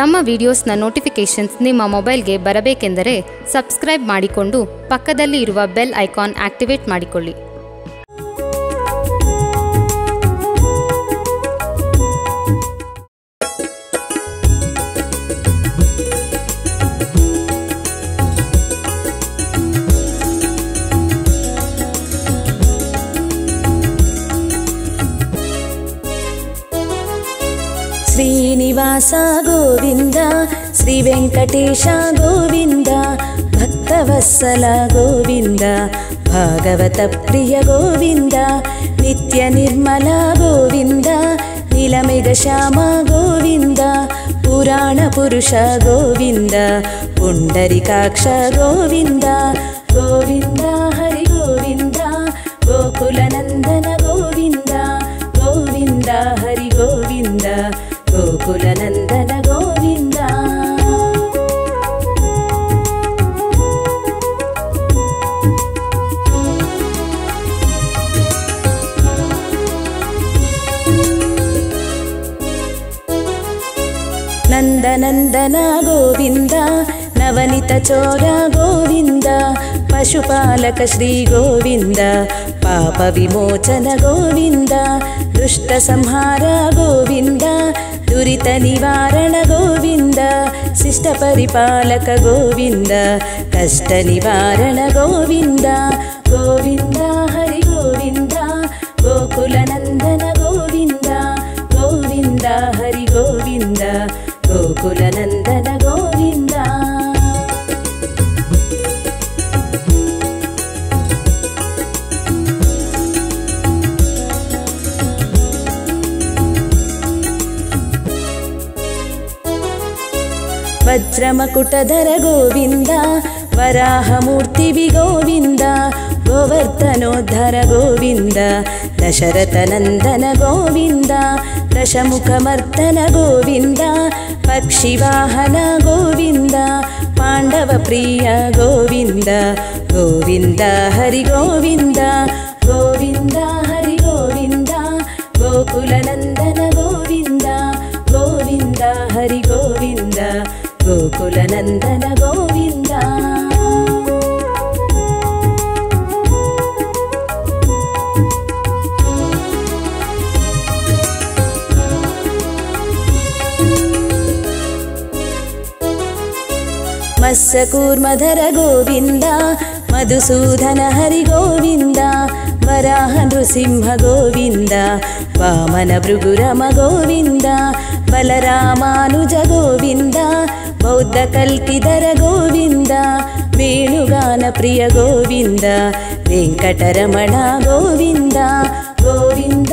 ನಮ್ಮ ವಿಡಿಯೋಸ್ನ ನೋಟಿಫಿಕೇಷನ್ಸ್ ನಿಮ್ಮ ಮೊಬೈಲ್ಗೆ ಬರಬೇಕೆಂದರೆ ಸಬ್ಸ್ಕ್ರೈಬ್ ಮಾಡಿಕೊಂಡು ಪಕ್ಕದಲ್ಲಿ ಇರುವ ಬೆಲ್ ಐಕಾನ್ ಆಕ್ಟಿವೇಟ್ ಮಾಡಿಕೊಳ್ಳಿ. ಶ್ರೀನಿವಾಸ ಶ್ರೀ ವೆಂಕಟೇಶ ಗೋವಿಂದ ಭಕ್ತವತ್ಸಲ ಗೋವಿಂದ ಭಾಗವತ ಪ್ರಿಯ ಗೋವಿಂದ ನಿತ್ಯ ನಿರ್ಮಲ ಗೋವಿಂದ ನೀಲಮೇಘ ಶ್ಯಾಮ ಗೋವಿಂದ ಪುರಾಣ ಪುರುಷ ಗೋವಿಂದ ಪುಂಡರಿಕಾಕ್ಷ ಗೋವಿಂದ ಗೋವಿಂದ ಹರಿ ಗೋವಿಂದ ಗೋಕುಲನಂದನ ಗೋವಿಂದ ಗೋವಿಂದ ಹರಿ ಗೋವಿಂದ ಗೋಕುಲನಂದನ ನವನಿತ ಚೋರ ಗೋವಿಂದ ಪಶುಪಾಲಕ ಶ್ರೀ ಗೋವಿಂದ ಪಾಪ ವಿಮೋಚನ ಗೋವಿಂದ ದುಷ್ಟ ಸಂಹಾರ ಗೋವಿಂದ ದುರಿತ ನಿವಾರಣ ಗೋವಿಂದ ಶಿಷ್ಟ ಪರಿಪಾಲಕ ಗೋವಿಂದ ಕಷ್ಟ ನಿವಾರಣ ಗೋವಿಂದ ಗೋವಿಂದ ಹರಿ ಗೋವಿಂದ ಗೋಕುಲನಂದನ ಗೋವಿಂದ ಗೋವಿಂದ ಹರಿ ಗೋವಿಂದ ವಜ್ರಮಕುಟಧರ ಗೋವಿಂದ ವರಾಹಮೂರ್ತಿವಿ ಗೋವಿಂದ, ಗೋವರ್ಧನೋದ್ಧರ ಗೋವಿಂದ ದಶರಥನಂದನ ಗೋವಿಂದ ದಶಮುಖಮರ್ದನ ಗೋವಿಂದ, ಪಕ್ಷಿವಾಹನ ಗೋವಿಂದ, ಪಾಂಡವ ಪ್ರಿಯ ಗೋವಿಂದ ಗೋವಿಂದ ಹರಿ ಗೋವಿಂದ ಮತ್ಸ್ಯಕೂರ್ಮಧರ ಗೋವಿಂದ, ಮಧುಸೂದನ ಹರಿ ಗೋವಿಂದ, ವರಾಹ ನೃಸಿಂಹ ಗೋವಿಂದ, ವಾಮನ ಭೃಗುರಮ ಗೋವಿಂದ, ಬಲರಾಮಾನುಜ ಗೋವಿಂದ, ಬೌದ್ಧ ಕಲ್ಕಿದರ ಗೋವಿಂದ, ವೇಣುಗಾನ ಪ್ರಿಯ ಗೋವಿಂದ, ವೆಂಕಟರಮಣ ಗೋವಿಂದಾ, ಗೋವಿಂದ.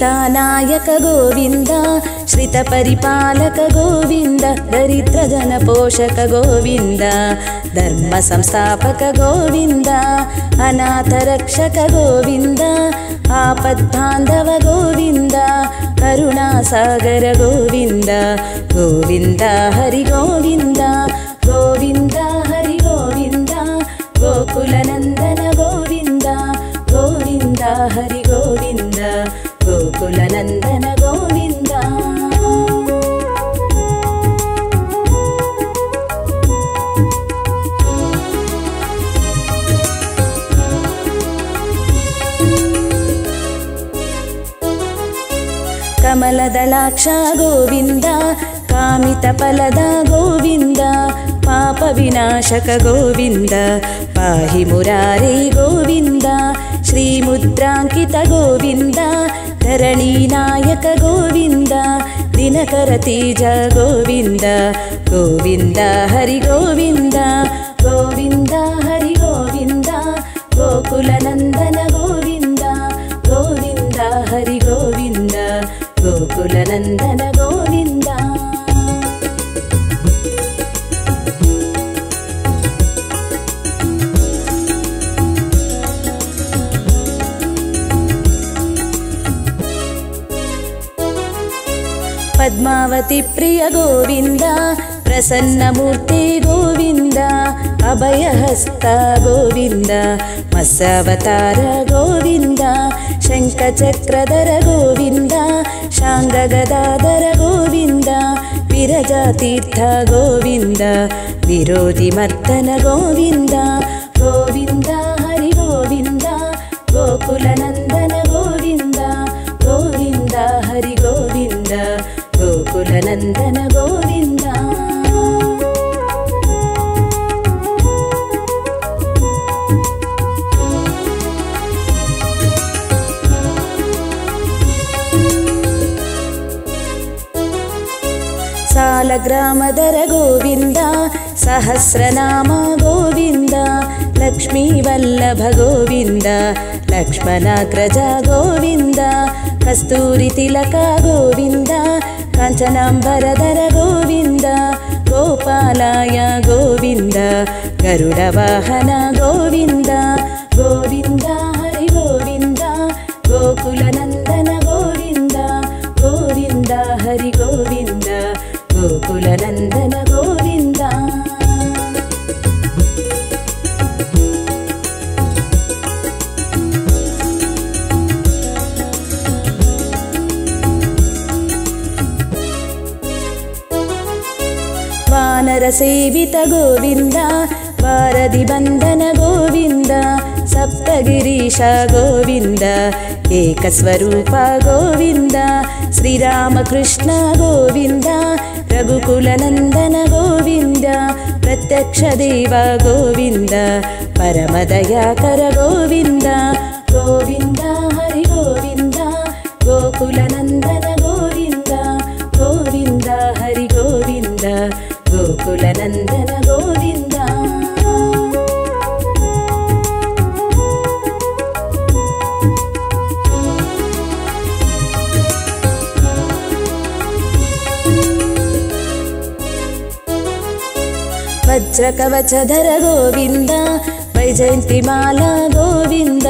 ಸೀತಾನಾಯಕ ಗೋವಿಂದ, ಶ್ರಿತ ಪರಿಪಾಲಕ ಗೋವಿಂದ, ದರಿದ್ರ ಜನ ಪೋಷಕ ಗೋವಿಂದ, ಧರ್ಮ ಸಂಸ್ಥಾಪಕ ಗೋವಿಂದ, ಅನಾಥ ರಕ್ಷಕ ಗೋವಿಂದ, ಆಪದ್ಬಾಂಧವ ಗೋವಿಂದ, ಕರುಣಾಸಾಗರ ಗೋವಿಂದ ಗೋವಿಂದ ಹರಿ ಗೋವಿಂದ ಕಮಲದಳಾಕ್ಷ ಗೋವಿಂದ, ಕಾಮಿತ ಫಲದ ಗೋವಿಂದ, ಪಾಪ ವಿನಾಶಕ ಗೋವಿಂದ, ಪಾಹಿ ಮುರಾರಿ ಗೋವಿಂದ ಶ್ರೀ ಮುದ್ರಾಂಕಿತ ಗೋವಿಂದ, ಧರಣಿ ನಾಯಕ ಗೋವಿಂದ, ದಿನಕರ ತೀಜ ಗೋವಿಂದ ಗೋವಿಂದ ಹರಿ ಗೋವಿಂದ ಗೋವಿಂದ ಹರಿ ಗೋವಿಂದ ಗೋಕುಲನಂದನ ಗೋವಿಂದ ಗೋವಿಂದನಂದನ ಗೋವಿಂದ ಪದ್ಮಾವತಿ ಪ್ರಿಯ ಗೋವಿಂದ ಪ್ರಸನ್ನಮೂರ್ತಿ ಗೋವಿಂದ ಅಭಯಹಸ್ತ ಗೋವಿಂದ ಮತ್ಸವತಾರ ಗೋವಿಂದ ಶಂಖಚಕ್ರಧರ ಗೋವಿಂದ ಶಾಂಗಗದಾಧರ ಗೋವಿಂದ ವಿರಜಾತೀರ್ಥ ಗೋವಿಂದ ವಿರೋಧಿ ಮರ್ತನ ಗೋವಿಂದ ಗೋವಿಂದ ಹರಿ ಗೋವಿಂದ ಗೋಕುಲನಂದನ ಗೋವಿಂದ ಗೋವಿಂದ ಹರಿ ಗೋವಿಂದ ಗೋಕುಲನಂದನ ಸಾಲಗ್ರಾಮದರ ಗೋವಿಂದ ಸಹಸ್ರನಾಮ ಗೋವಿಂದ, ಲಕ್ಷ್ಮೀ ವಲ್ಲಭ ಗೋವಿಂದ ಲಕ್ಷ್ಮಣಾಗ್ರಜ ಗೋವಿಂದ, ಕಸ್ತೂರಿ ತಿಲಕ ಗೋವಿಂದ ಕಾಂಚನಾಂಬರಧರ ಗೋವಿಂದ, ಗೋಪಾಲಾಯ ಗೋವಿಂದ, ಗರುಡ ವಾಹನ ಗೋವಿಂದ ಗೋವಿಂದ ಗೋವಿಂದ. ಗೋಕುಲನಂದನ ಗೋವಿಂದ ವಾನರ ಸೇವಿತ ಗೋವಿಂದ ವಾರದಿ ಬಂಧನ ಗೋವಿಂದ ಸಪ್ತಗಿರೀಶ ಗೋವಿಂದ ಏಕಸ್ವರೂಪ ಗೋವಿಂದ ಶ್ರೀರಾಮಕೃಷ್ಣ ಗೋವಿಂದ ರಘುಕುಲನಂದನ ಗೋವಿಂದ ಪ್ರತ್ಯಕ್ಷ ದೇವ ಗೋವಿಂದ ಪರಮದಯಾಕರ ಗೋವಿಂದ ಗೋವಿಂದ ವಜ್ರಕವಚಧರ ಗೋವಿಂದ, ವೈಜಯಂತಿ ಮಾಲಾ ಗೋವಿಂದ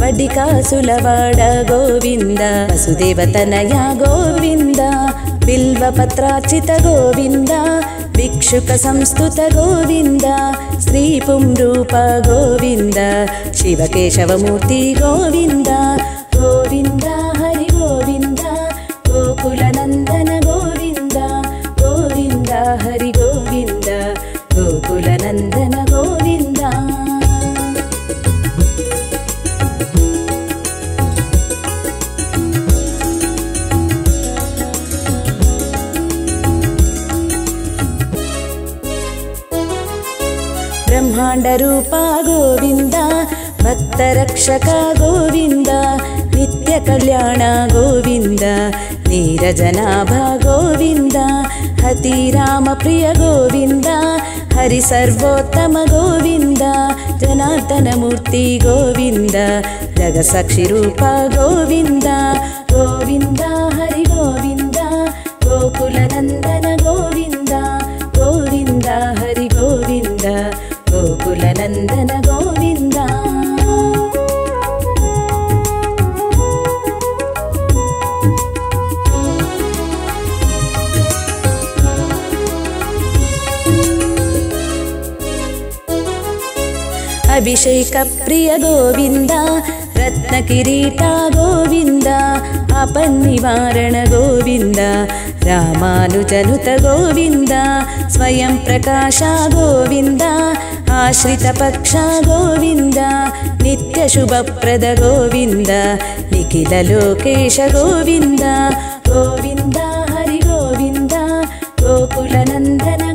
ವಡಿಕಾಸುಲವಾಡ ಗೋವಿಂದ ವಸುದೇವತನಯ ಗೋವಿಂದ ಬಿಲ್ವಪತ್ರಾರ್ಚಿತ ಗೋವಿಂದ, ಭಿಕ್ಷುಕ ಸಂಸ್ತುತ ಗೋವಿಂದ ಶ್ರೀಪುಂ ಪುಂರೂಪ ಗೋವಿಂದ, ಶಿವಕೇಶವ ಮೂರ್ತಿ ಗೋವಿಂದ ಬ್ರಹ್ಮಾಂಡ ರೂಪ ಗೋವಿಂದ ಭಕ್ತರಕ್ಷಕ ಗೋವಿಂದ, ನಿತ್ಯ ಕಲ್ಯಾಣ ಗೋವಿಂದ, ನೀರಜನಾಭ ಗೋವಿಂದ ಹತಿರಾಮ ಪ್ರಿಯ ಗೋವಿಂದ, ಹರಿ ಸರ್ವೋತ್ತಮ ಗೋವಿಂದ, ಜನಾರ್ದನ ಮೂರ್ತಿ ಗೋವಿಂದ, ಜಗಸಾಕ್ಷಿ ರೂಪ ಗೋವಿಂದ. ಅಭಿಷೇಕ ಪ್ರಿಯ ಗೋವಿಂದ, ರತ್ನ ಕಿರೀಟ ಗೋವಿಂದ ಅಪನ್ನಿವಾರಣ ಗೋವಿಂದ, ರಾಮಾನುಜನುತ ಗೋವಿಂದ, ಸ್ವಯಂ ಪ್ರಕಾಶ ಗೋವಿಂದ, ಆಶ್ರಿತ ಪಕ್ಷ ಗೋವಿಂದ, ನಿತ್ಯ ಶುಭಪ್ರದ ಗೋವಿಂದ, ನಿಖಿಲ ಲೋಕೇಶ ಗೋವಿಂದ ಗೋವಿಂದ ಹರಿ ಗೋವಿಂದ ಗೋಕುಲನಂದನ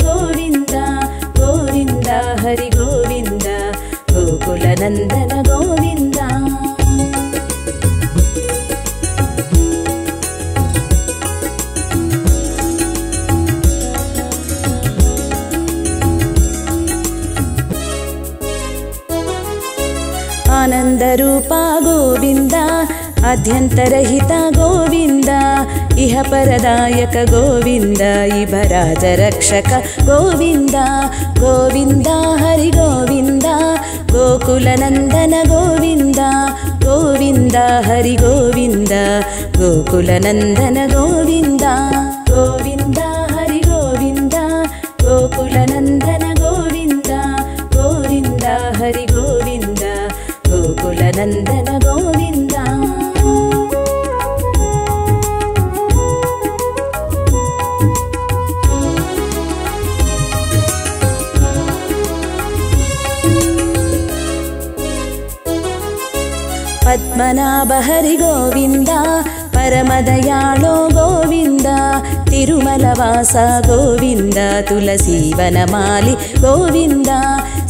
ಆನಂದರೂಪ ಗೋವಿಂದ ಆದ್ಯಂತರಹಿತ ಗೋವಿಂದ ಇಹ ಪರದಾಯಕ ಗೋವಿಂದ ಇಭರಾಜ ರಕ್ಷಕ ಗೋವಿಂದ ಗೋವಿಂದ ಹರಿ ಗೋವಿಂದ ಗೋಕುಲನಂದನ ಗೋವಿಂದ ಗೋವಿಂದ ಹರಿ ಗೋವಿಂದ ಗೋಕುಲನಂದನ ಗೋವಿಂದ ಪದ್ಮನಾಭ ಹರಿ ಗೋವಿಂದ ಪರಮದಯಾಳೋ ಗೋವಿಂದ ತಿರುಮಲವಾಸ ಗೋವಿಂದ ತುಳಸೀವನಮಾಲಿ ಗೋವಿಂದ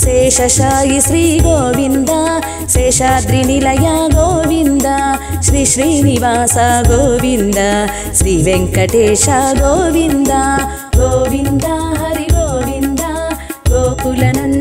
ಶೇಷಶಾಯಿ ಶ್ರೀ ಗೋವಿಂದ ಶೇಷಾದ್ರಿ ನಿಲಯ ಗೋವಿಂದ ಶ್ರೀ ಶ್ರೀನಿವಾಸ ಗೋವಿಂದ ಶ್ರೀ ವೆಂಕಟೇಶ ಗೋವಿಂದ ಗೋವಿಂದ ಹರಿ ಗೋವಿಂದ ಗೋಕುಲನಂದ